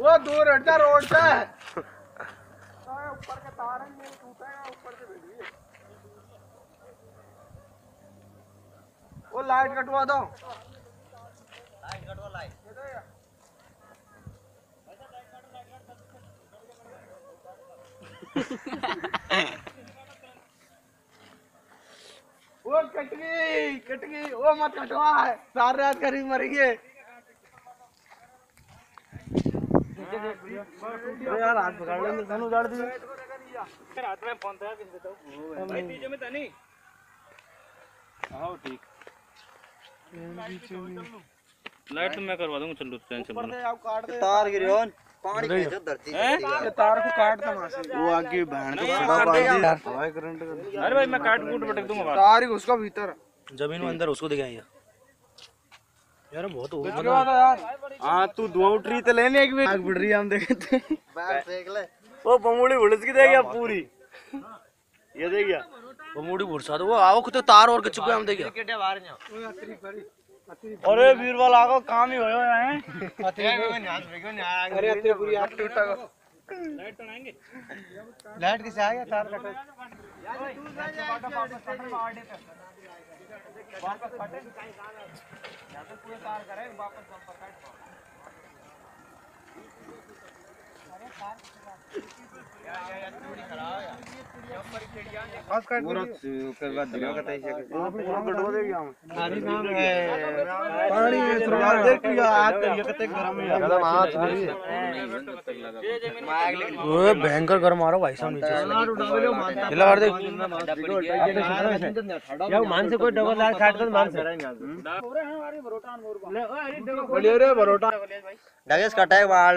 वो दूर हटता, रोड से ऊपर के तार है ये टूटेगा ऊपर से भिड़ वो लाइट कटवा दो। लाइट कटवा लाइट वो कट गई कट गई वो मत कटवा, सारी रात करीब मरेंगे। यार हाथ पकड़ लेंगे धन उजाड़ दिए रात में फ़ोन था किसी को भाई बीच में तनी आओ ठीक लाइट तो मैं करवा दूँगा चलो टेंशन दे तार गिरियोन पानी खींचो धरती से तार को काट दे वहाँ से वो आगे बहन को खड़ा बाँध दिया हवाई करंट अरे भाई मैं काट कूट भटक दूँगा तार ही उसका भीतर ज़मीन में अंदर उसको दिखाइए यार बहुत हो यार हाँ तू दो उठरी तो लेने एक भी आग बढ़ रही हम देखते बैग फेंक ले वो बमुड़ी भुड़स की देगा पूरी ये देखिए वो दो आओ तार और कच्चे हम देखिए केटे बाहर जाओ अरे वीरवाल आगो काम ही होयो है अरे अत्रे पूरी आग टूटा लाइट तो आएँगे लाइट किसे आ गया तार कटे पानी या तो पूरे करिए करें वापस है एकदम अरे ओए भयंकर गर्म आ रहा भाई साहब नीचे मान से कोई डबल काट कर मान से। बोलिए रे बरोटा। डगेस कटा है। वाल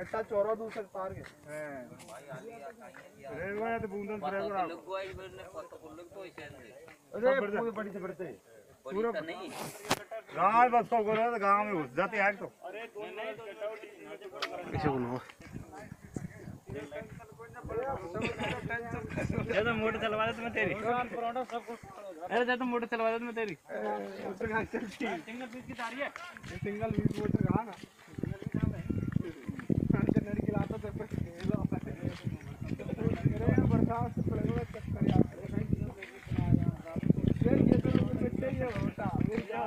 अच्छा चौरा दूसरे तार के रेलवे तो बूंदन फिर अरे पूरे बड़ी से बढ़ते पूरा गाँव बस तो करो तो गाँव में घुस जाते हैं तो। कैसे बोलूँ ये तो मोटर चलवा दे तुम्हें तेरी। अरे जा तो मोटर चलवा दे तुम्हें तेरी। सिंगल पीस की तारी है। सिंगल वीज मोटर कहा ना नड़ी खिलाता तो पर खेलो अरे बरसात से पड़ेगा चक्कर यार ये ये तो बच्चे ही है बेटा रोटा देख बिच गई है तू तो काय करेगा कि जो खम्मा तो कमांड लगा यार अरे ये खम्मा को अपन के जब आएँगे तो माता जी से संतान में आगे था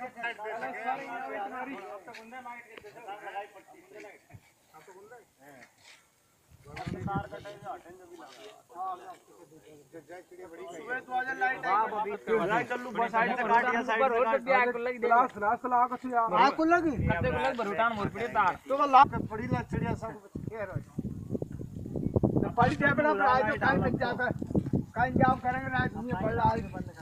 तो आजा लग लगी लग पड़े तो जाए बड़ा प्राइवेट काई बच जाता काई जाओ करेंगे रात में पड़ है। बंदा